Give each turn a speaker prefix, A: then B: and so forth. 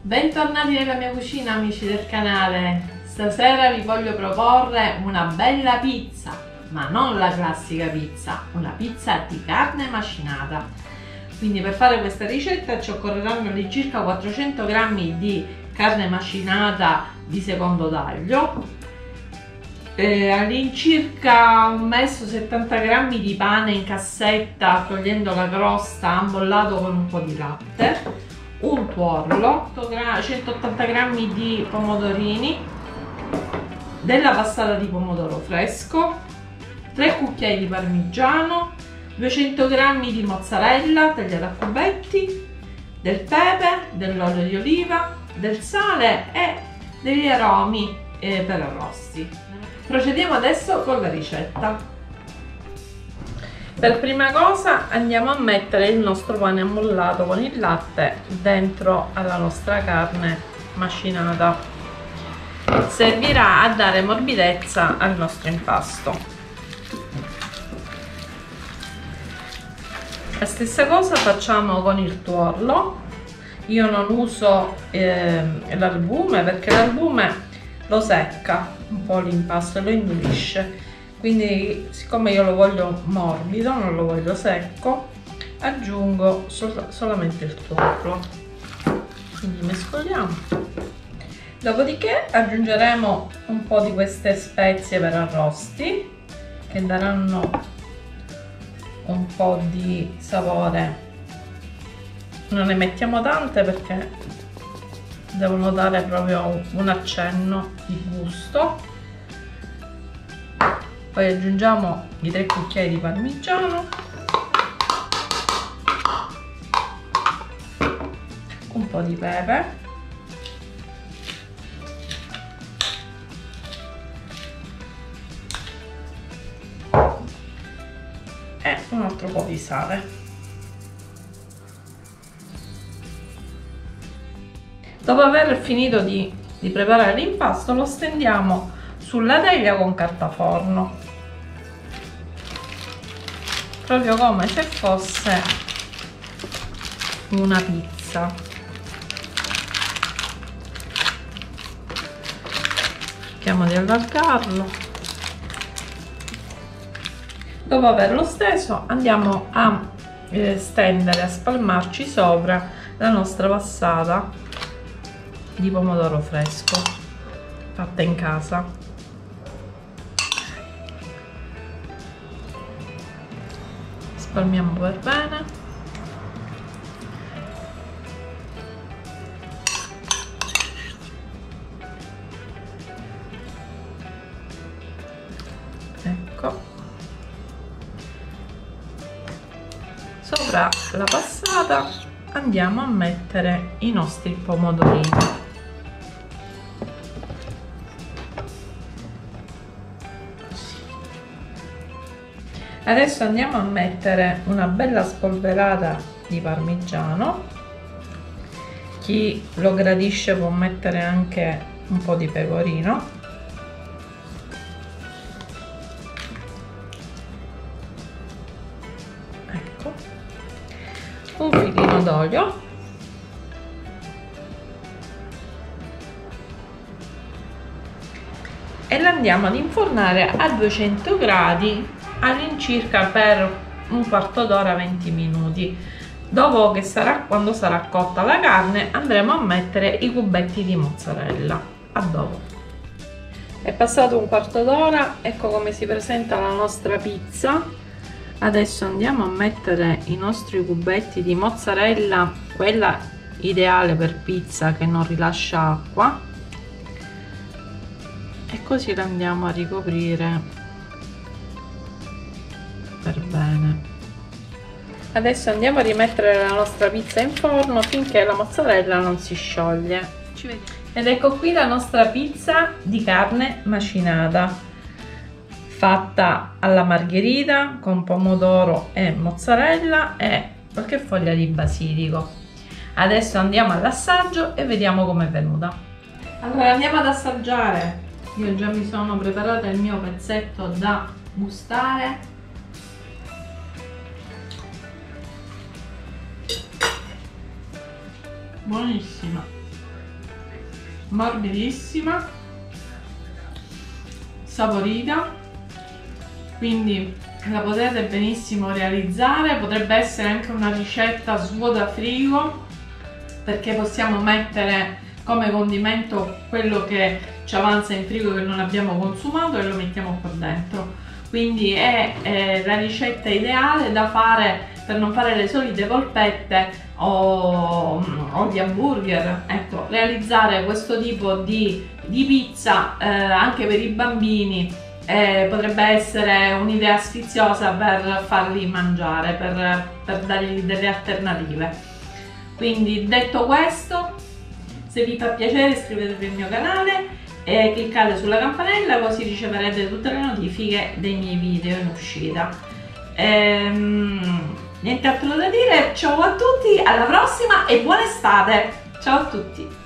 A: Bentornati nella mia cucina amici del canale. Stasera vi voglio proporre una bella pizza Ma non la classica pizza Una pizza di carne macinata. Quindi per fare questa ricetta ci occorreranno all'incirca 400 g di carne macinata di secondo taglio eh, All'incirca ho messo 70 g di pane in cassetta Togliendo la crosta ambollato con un po' di latte un tuorlo, 180 g di pomodorini, della passata di pomodoro fresco, 3 cucchiai di parmigiano, 200 g di mozzarella tagliata a cubetti, del pepe, dell'olio di oliva, del sale e degli aromi eh, per arrosti. Procediamo adesso con la ricetta. Per prima cosa andiamo a mettere il nostro pane ammollato con il latte dentro alla nostra carne macinata. Servirà a dare morbidezza al nostro impasto. La stessa cosa facciamo con il tuorlo. Io non uso eh, l'albume perché l'albume lo secca un po' l'impasto e lo indurisce quindi siccome io lo voglio morbido non lo voglio secco aggiungo sol solamente il tuorlo. Quindi mescoliamo. Dopodiché aggiungeremo un po' di queste spezie per arrosti che daranno un po' di sapore. Non ne mettiamo tante perché devono dare proprio un accenno di gusto poi aggiungiamo i tre cucchiai di parmigiano. Un po' di pepe. E un altro po' di sale. Dopo aver finito di, di preparare l'impasto lo stendiamo sulla teglia con carta forno proprio come se fosse una pizza. Cerchiamo di allargarlo. Dopo averlo steso andiamo a eh, stendere a spalmarci sopra la nostra passata di pomodoro fresco fatta in casa spalmiamo per bene. Ecco. Sopra la passata andiamo a mettere i nostri pomodorini adesso andiamo a mettere una bella spolverata di parmigiano. Chi lo gradisce può mettere anche un po' di pecorino. Ecco. Un filino d'olio. E l'andiamo ad infornare a 200 gradi all'incirca per un quarto d'ora 20 minuti. Dopo che sarà quando sarà cotta la carne andremo a mettere i cubetti di mozzarella. A dopo. È passato un quarto d'ora ecco come si presenta la nostra pizza. Adesso andiamo a mettere i nostri cubetti di mozzarella quella ideale per pizza che non rilascia acqua. E così la andiamo a ricoprire per bene. Adesso andiamo a rimettere la nostra pizza in forno finché la mozzarella non si scioglie. Ed ecco qui la nostra pizza di carne macinata fatta alla margherita con pomodoro e mozzarella e qualche foglia di basilico. Adesso andiamo all'assaggio e vediamo com'è venuta. Allora andiamo ad assaggiare. Io già mi sono preparata il mio pezzetto da gustare buonissima. Morbidissima. Saporita. Quindi la potete benissimo realizzare. Potrebbe essere anche una ricetta svuota frigo perché possiamo mettere come condimento quello che ci avanza in frigo che non abbiamo consumato e lo mettiamo qua dentro quindi è, è la ricetta ideale da fare per non fare le solite polpette o, o gli hamburger. Ecco realizzare questo tipo di, di pizza eh, anche per i bambini eh, potrebbe essere un'idea sfiziosa per farli mangiare per, per dargli delle alternative. Quindi detto questo se vi fa piacere iscrivetevi al mio canale e cliccate sulla campanella così riceverete tutte le notifiche dei miei video in uscita. Ehm, niente altro da dire ciao a tutti alla prossima e buona estate. Ciao a tutti